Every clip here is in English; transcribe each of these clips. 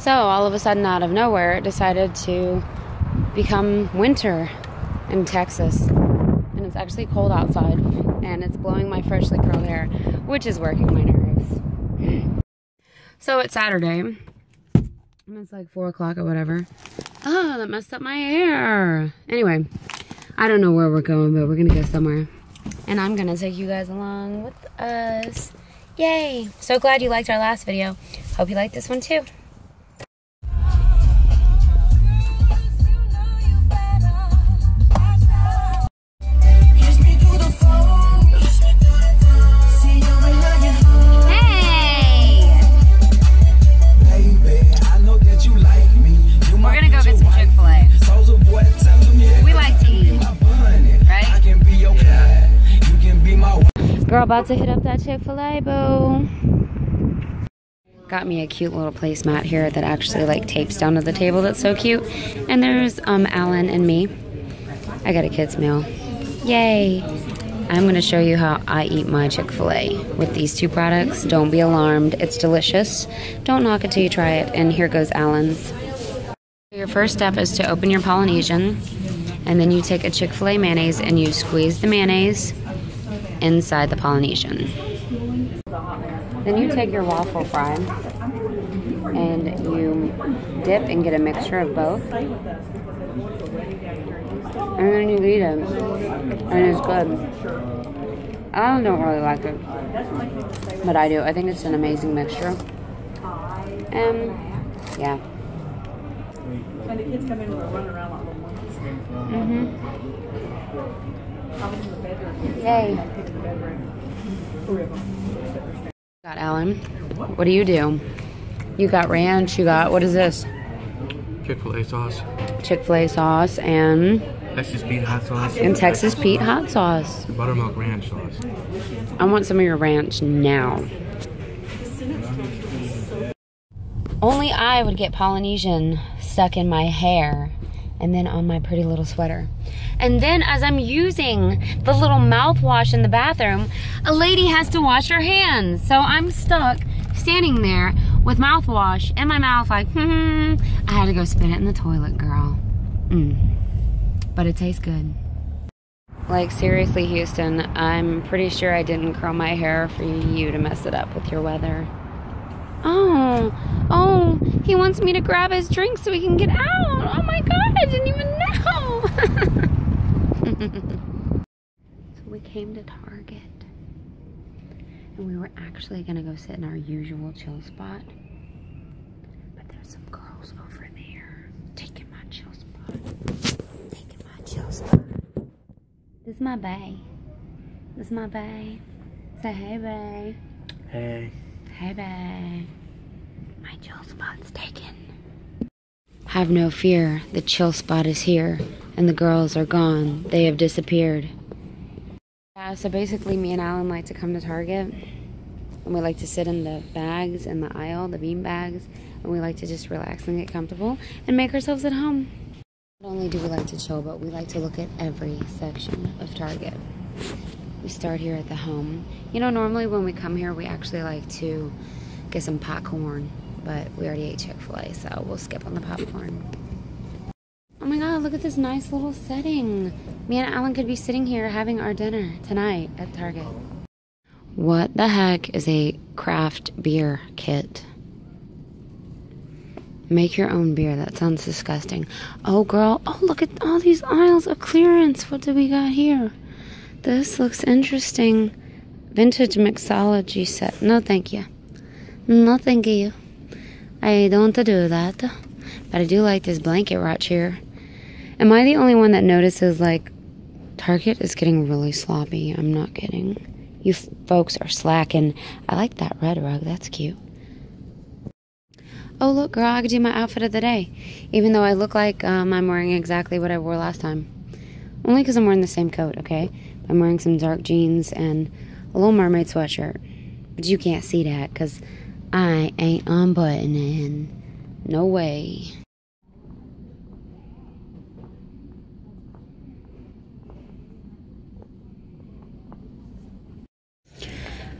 So all of a sudden, out of nowhere, it decided to become winter in Texas. And it's actually cold outside, and it's blowing my freshly curled hair, which is working my nerves. So it's Saturday. And it's like 4 o'clock or whatever. Oh, that messed up my hair. Anyway, I don't know where we're going, but we're going to go somewhere. And I'm going to take you guys along with us. Yay! So glad you liked our last video. Hope you like this one too. About to hit up that Chick-fil-A, boo. Got me a cute little placemat here that actually like tapes down to the table. That's so cute. And there's um Alan and me. I got a kid's meal. Yay. I'm to show you how I eat my Chick-fil-A with these two products. Don't be alarmed. It's delicious. Don't knock it till you try it. And here goes Alan's. Your first step is to open your Polynesian. And then you take a Chick-fil-A mayonnaise and you squeeze the mayonnaise inside the Polynesian. Then you take your waffle fry and you dip and get a mixture of both. And then you eat it. And it's good. I don't really like it. But I do. I think it's an amazing mixture. And yeah. And the kids come in and run around like little monkeys. Mm-hmm. Yay. Got Alan. What do you do? You got ranch. You got what is this? Chick-fil-A sauce. Chick-fil-A sauce and Texas Pete hot sauce. and Texas Pete hot sauce. Buttermilk ranch sauce. I want some of your ranch now. Only I would get Polynesian stuck in my hair and then on my pretty little sweater. And then as I'm using the little mouthwash in the bathroom, a lady has to wash her hands. So I'm stuck standing there with mouthwash in my mouth like, hmm. I had to go spit it in the toilet, girl. Mm. But it tastes good. Like seriously, Houston, I'm pretty sure I didn't curl my hair for you to mess it up with your weather. Oh, oh, he wants me to grab his drink so we can get out. Oh my God, I didn't even know. so we came to Target and we were actually gonna go sit in our usual chill spot. But there's some girls over there taking my chill spot. Taking my chill spot. This is my bae. This is my bae. Say hey, bae. Hey. Hey, babe. My chill spot's taken. Have no fear, the chill spot is here, and the girls are gone. They have disappeared. Yeah, so basically, me and Alan like to come to Target, and we like to sit in the bags in the aisle, the bean bags, and we like to just relax and get comfortable and make ourselves at home. Not only do we like to chill, but we like to look at every section of Target we start here at the home. You know, normally when we come here, we actually like to get some popcorn, but we already ate Chick-fil-A, so we'll skip on the popcorn. Oh my god, look at this nice little setting. Me and Alan could be sitting here having our dinner tonight at Target. What the heck is a craft beer kit? Make your own beer. That sounds disgusting. Oh, girl. Oh, look at all these aisles of clearance. What do we got here? This looks interesting. Vintage mixology set. No, thank you. No, thank you. I don't do that. But I do like this blanket right here. Am I the only one that notices, like, Target is getting really sloppy? I'm not kidding. You folks are slacking. I like that red rug. That's cute. Oh, look, girl, I could do my outfit of the day. Even though I look like um, I'm wearing exactly what I wore last time. Only because I'm wearing the same coat, okay? I'm wearing some dark jeans and a little mermaid sweatshirt. But you can't see that because I ain't unbuttoning. No way.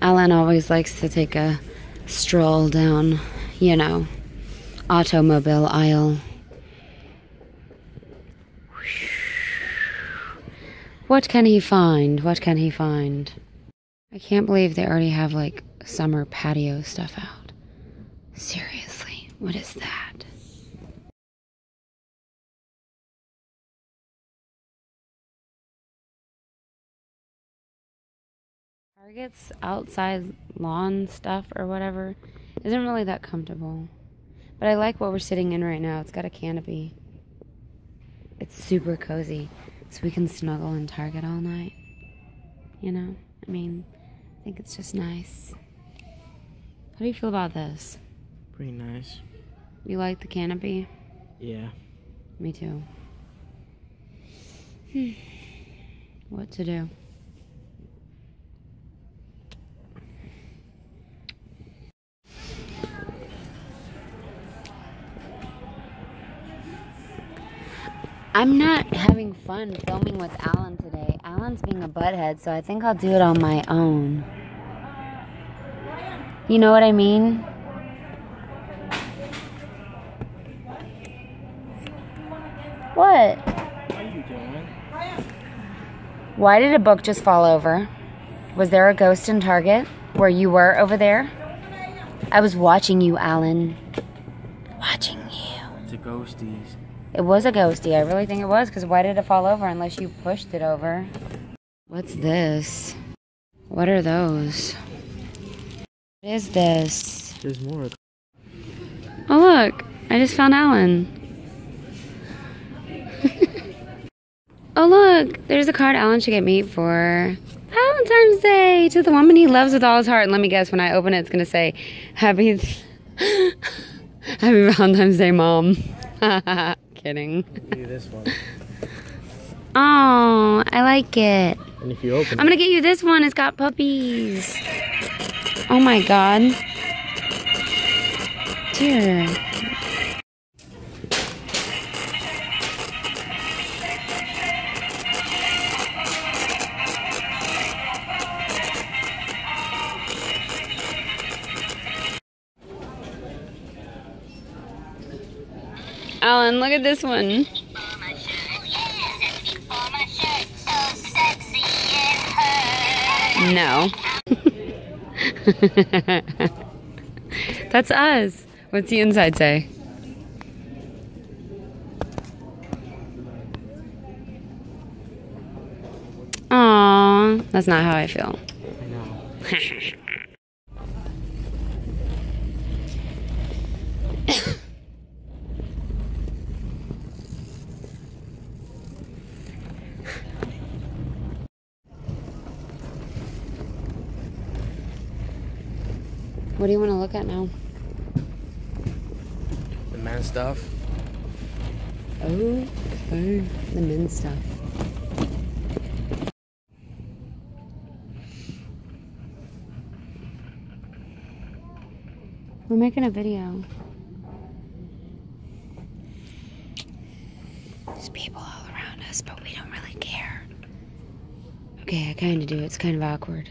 Alan always likes to take a stroll down, you know, automobile aisle. What can he find? What can he find? I can't believe they already have like summer patio stuff out. Seriously, what is that? Target's outside lawn stuff or whatever isn't really that comfortable. But I like what we're sitting in right now. It's got a canopy. It's super cozy. So we can snuggle in Target all night. You know? I mean, I think it's just nice. How do you feel about this? Pretty nice. You like the canopy? Yeah. Me too. Hmm. What to do? I'm not having fun filming with Alan today. Alan's being a butthead, so I think I'll do it on my own. You know what I mean? What? What are you doing? Why did a book just fall over? Was there a ghost in Target where you were over there? I was watching you, Alan. Watching you. It's a ghosties. It was a ghosty. I really think it was because why did it fall over unless you pushed it over? What's this? What are those? What is this? There's more. Oh, look. I just found Alan. Oh, look. There's a card Alan should get me for Valentine's Day to the woman he loves with all his heart. And let me guess, when I open it, it's going to say, Happy, Happy Valentine's Day, Mom. Kidding. You this one. Oh, I like it. And if you open I'm gonna get you this one. It's got puppies. Oh my god. Dear. Look at this one. No. That's us. What's the inside say? Aw, that's not how I feel. I know. What do you want to look at now? The man stuff. Oh, oh, the men's stuff. We're making a video. There's people all around us, but we don't really care. Okay, I kind of do. It's kind of awkward.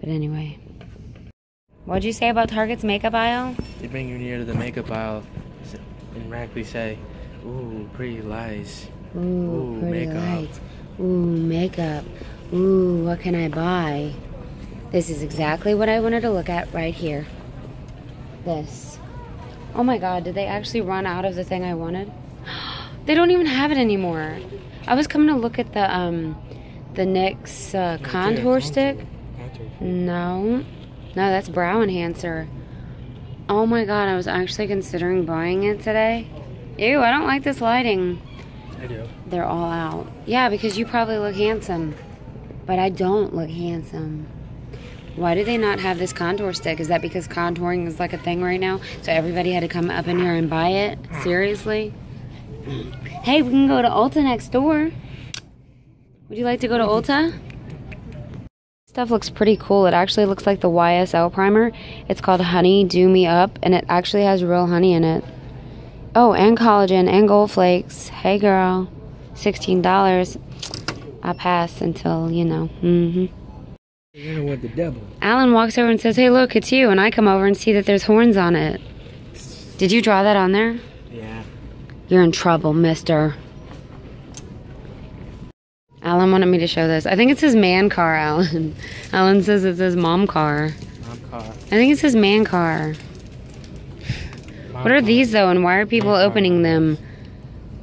But anyway. What'd you say about Target's makeup aisle? They bring you near to the makeup aisle and radically say, Ooh, pretty lies. Ooh, Ooh, pretty makeup. lights. Ooh, makeup. Ooh, what can I buy? This is exactly what I wanted to look at right here. This. Oh my god, did they actually run out of the thing I wanted? they don't even have it anymore. I was coming to look at the um the NYX uh, contour stick. No. No, that's brow enhancer. Oh my god, I was actually considering buying it today. Ew, I don't like this lighting. I do. They're all out. Yeah, because you probably look handsome. But I don't look handsome. Why do they not have this contour stick? Is that because contouring is like a thing right now? So everybody had to come up in here and buy it? Seriously? Hey, we can go to Ulta next door. Would you like to go to Ulta? Stuff looks pretty cool. It actually looks like the YSL primer. It's called Honey Do Me Up, and it actually has real honey in it. Oh, and collagen and gold flakes. Hey, girl. $16. I pass until, you know. Mm hmm. You're gonna the devil. Alan walks over and says, Hey, look, it's you. And I come over and see that there's horns on it. Did you draw that on there? Yeah. You're in trouble, mister. Alan wanted me to show this. I think it's his man car, Alan. Alan says it's his mom car. Mom car. I think it's his man car. Mom What are car. these though, and why are people Man car opening them?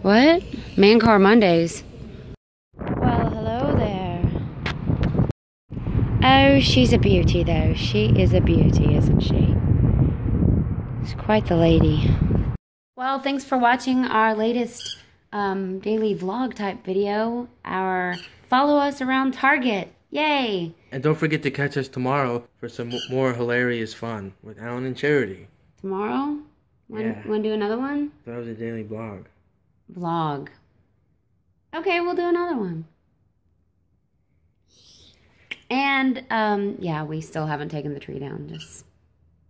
What? Man car Mondays. Well, hello there. Oh, she's a beauty though. She is a beauty, isn't she? She's quite the lady. Well, thanks for watching our latest um, daily vlog type video. Our follow us around Target. Yay! And don't forget to catch us tomorrow for some more hilarious fun with Alan and Charity. Tomorrow? Want, Yeah. do another one? That was a daily blog. vlog. Okay, we'll do another one. And um, yeah, we still haven't taken the tree down. Just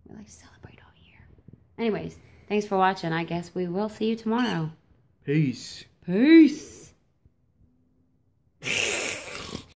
we like celebrate all year. Anyways, thanks for watching. I guess we will see you tomorrow. Peace. Peace.